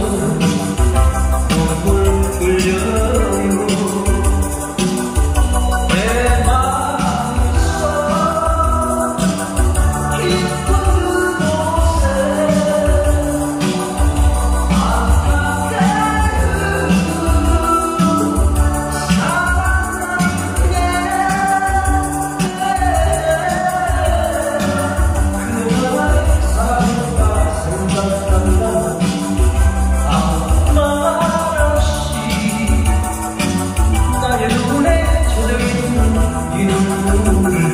Oh. moving.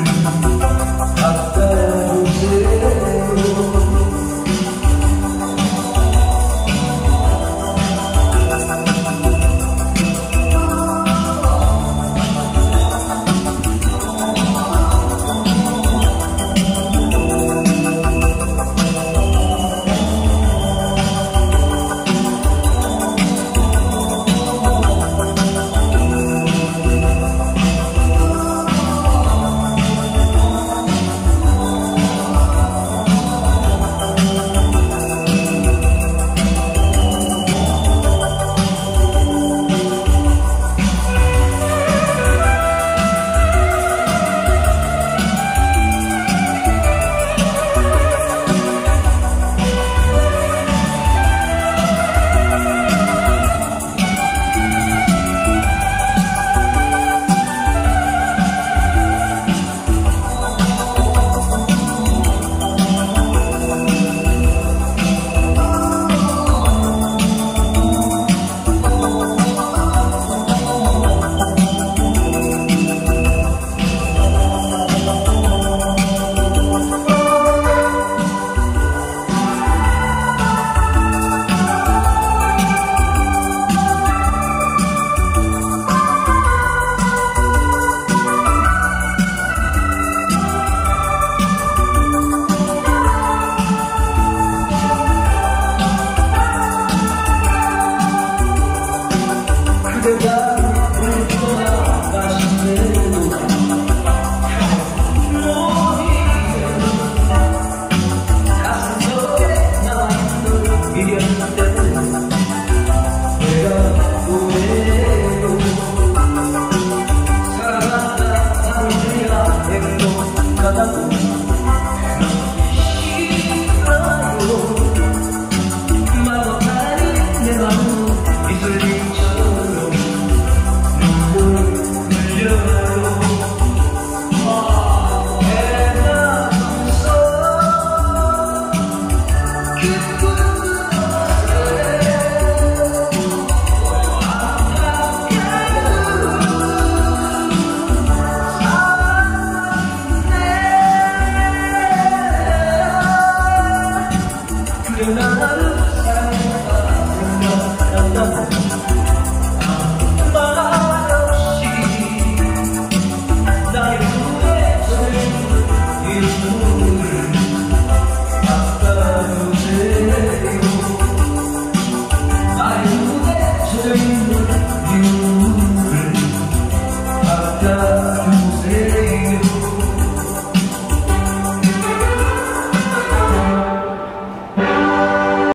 not